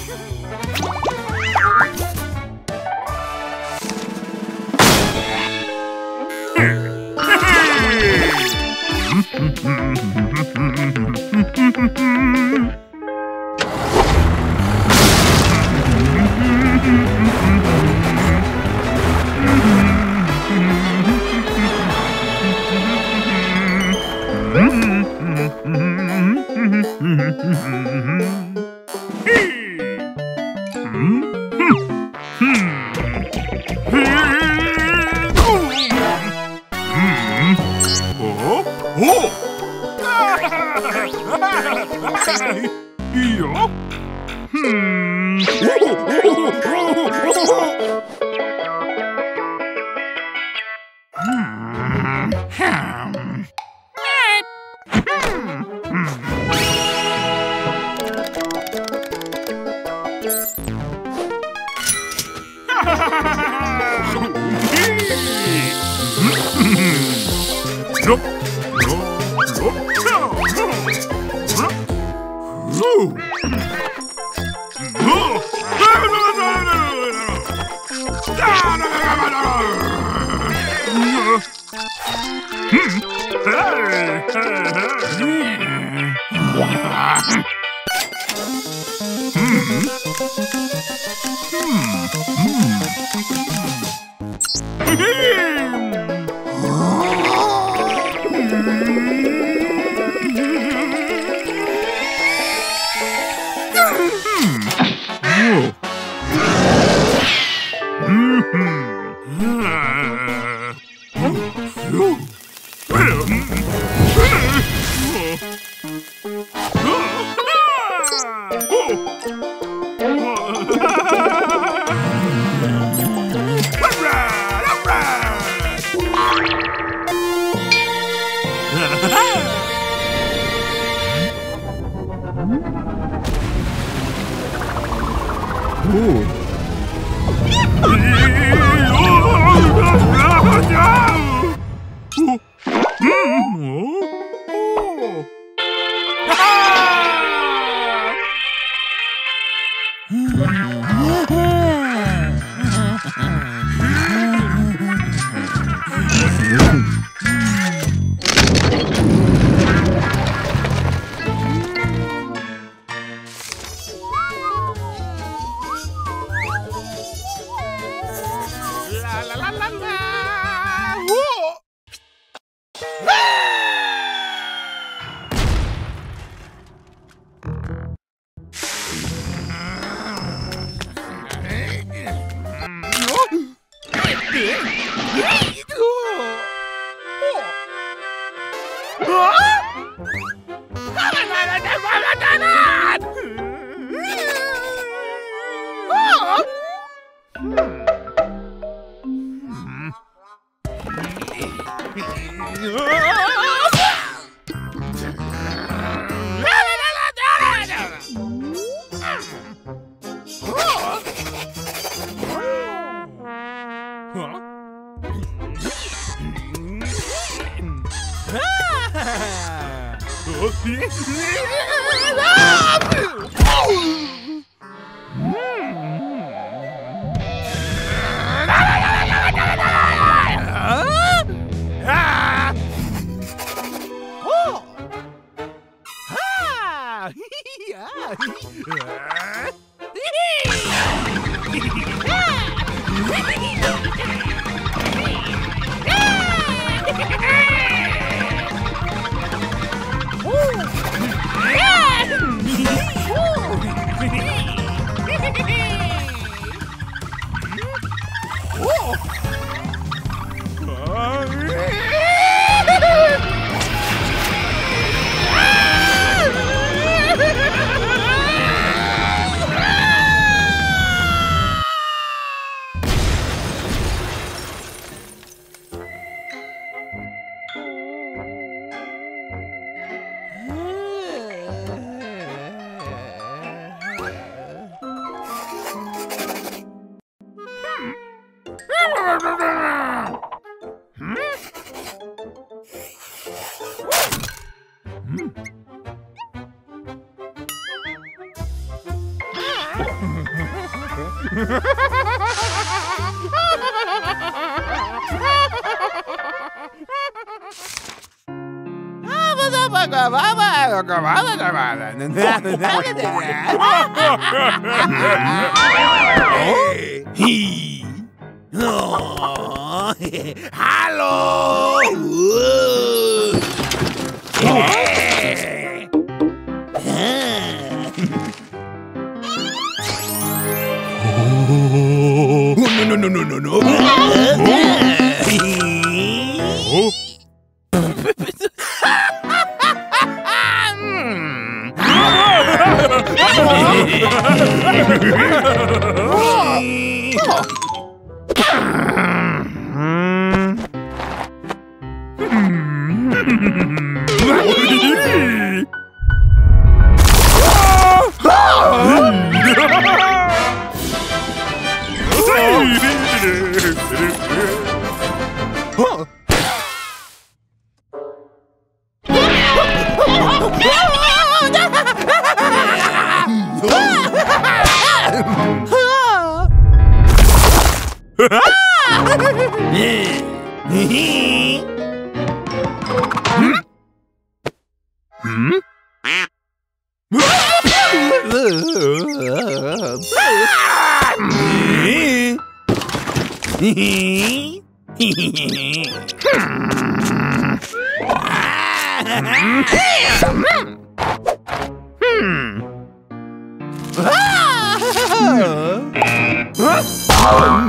I don't know. 쭉. Ooh. Yeah. Hmm. Hmm. Oh, Hallo! Hey. Oh, no, no, no, no, no, no. Hmm. hmm. Hmm. Hmm.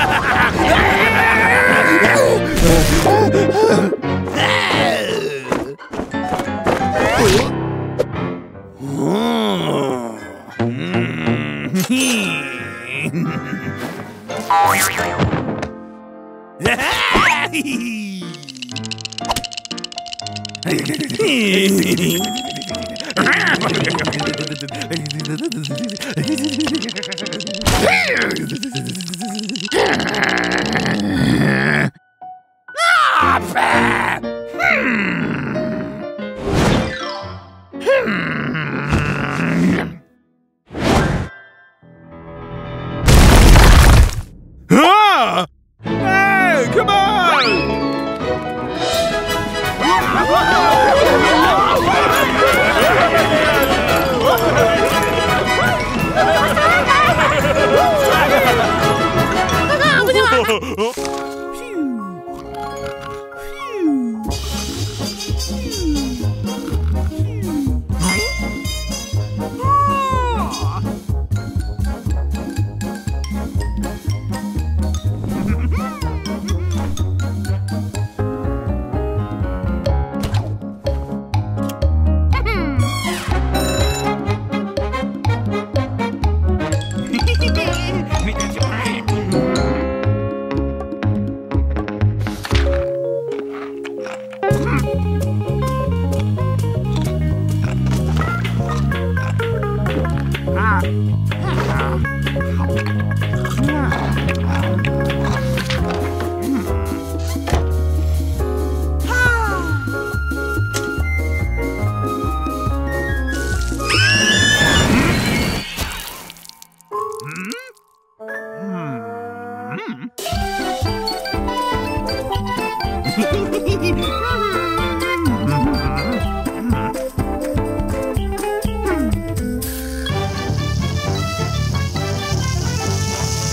Ah!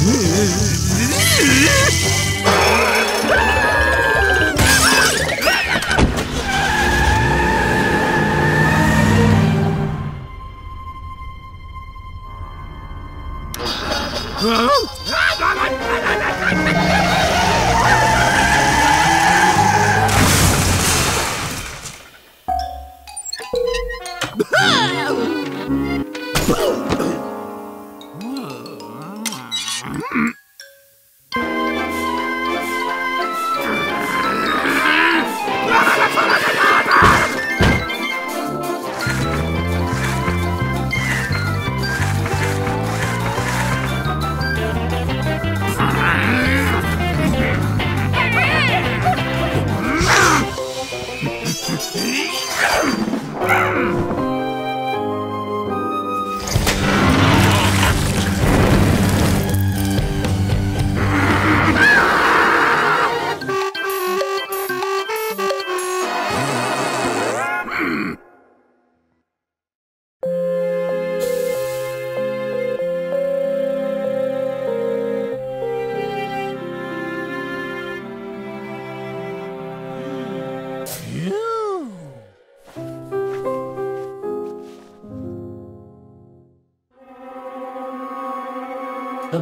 Ah!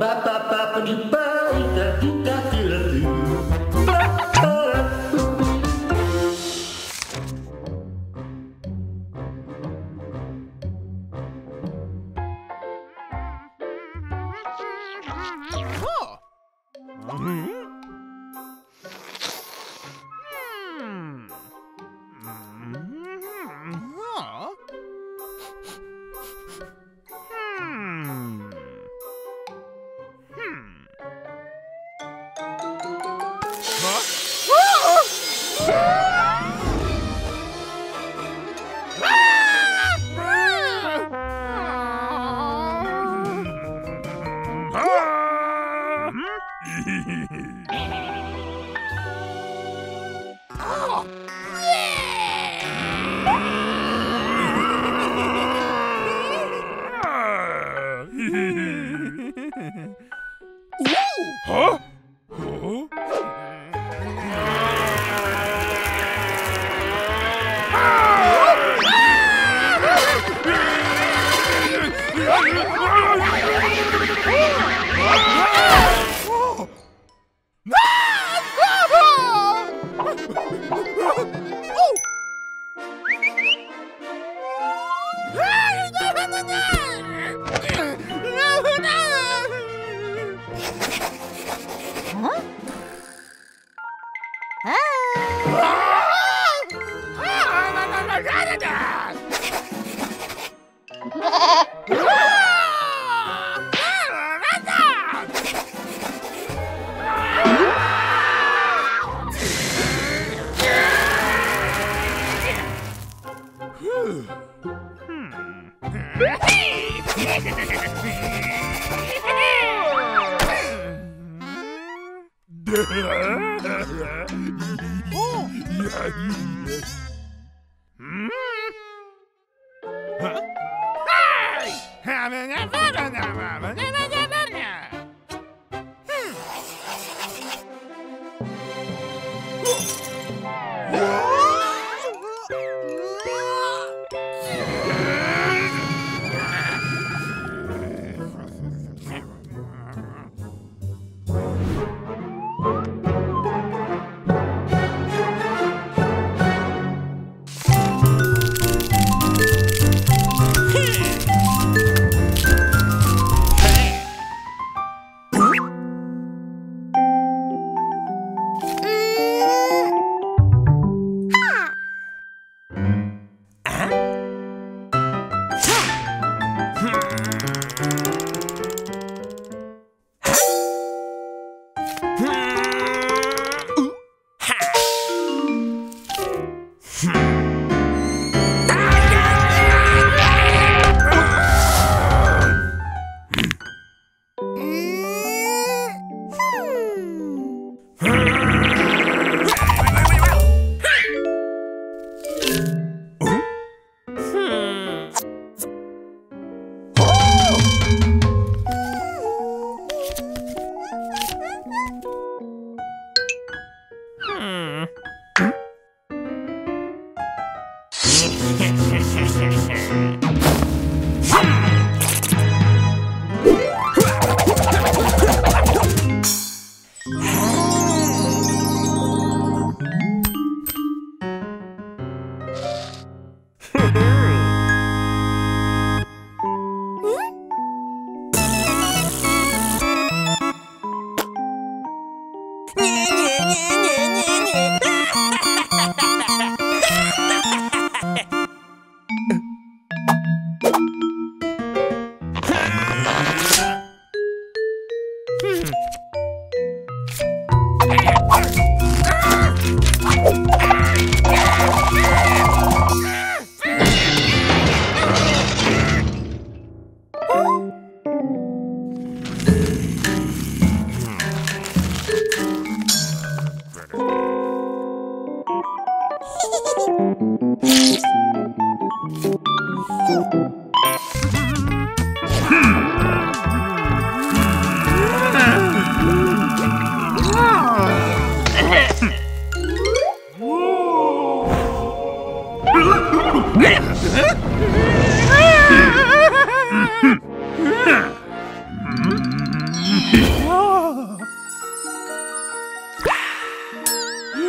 bate-papo de pé.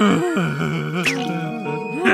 Ha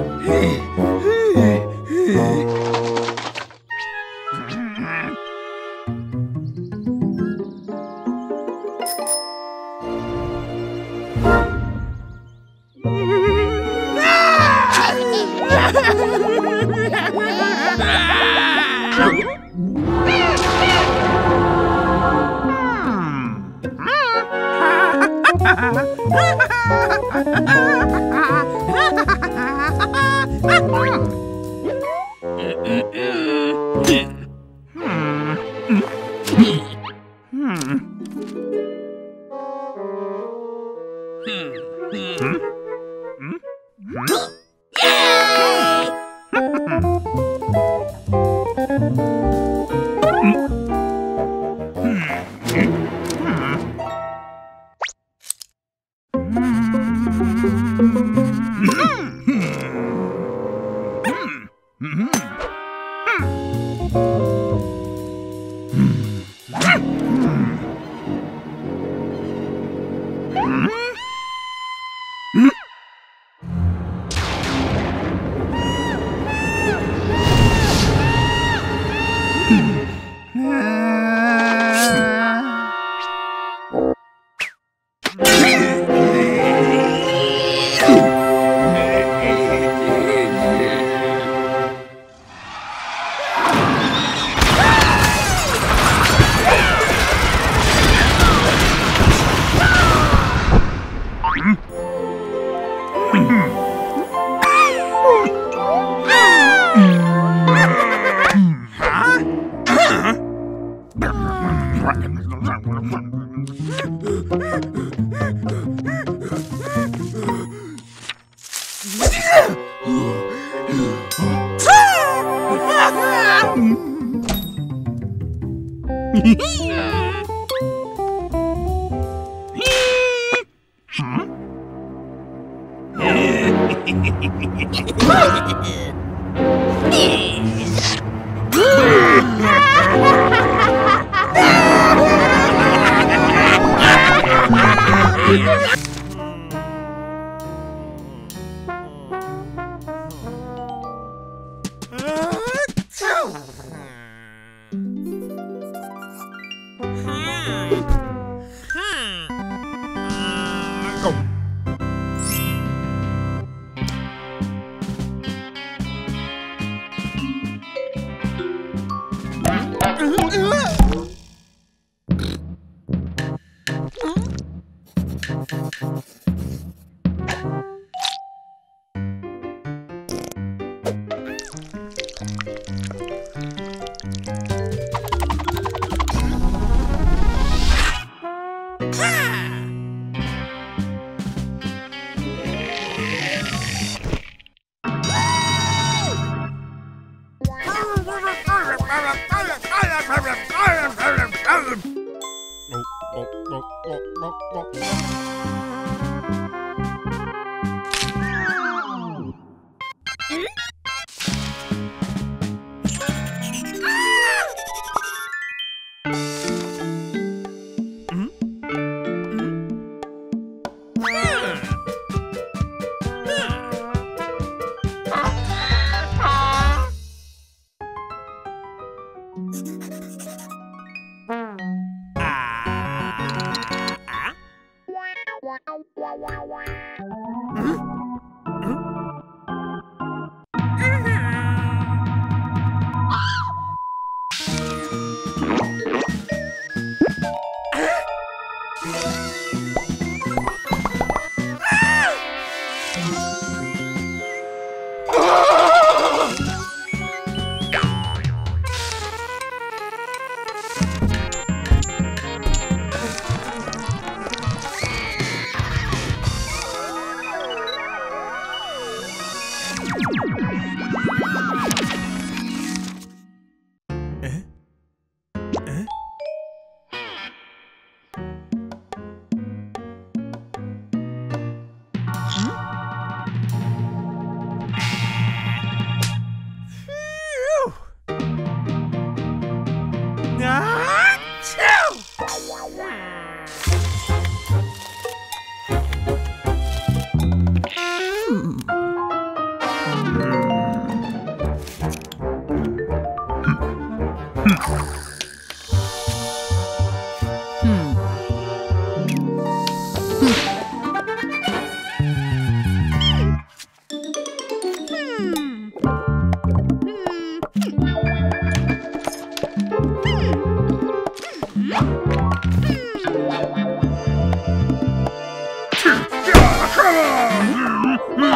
Huh? Yeah! ご。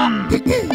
Tamam.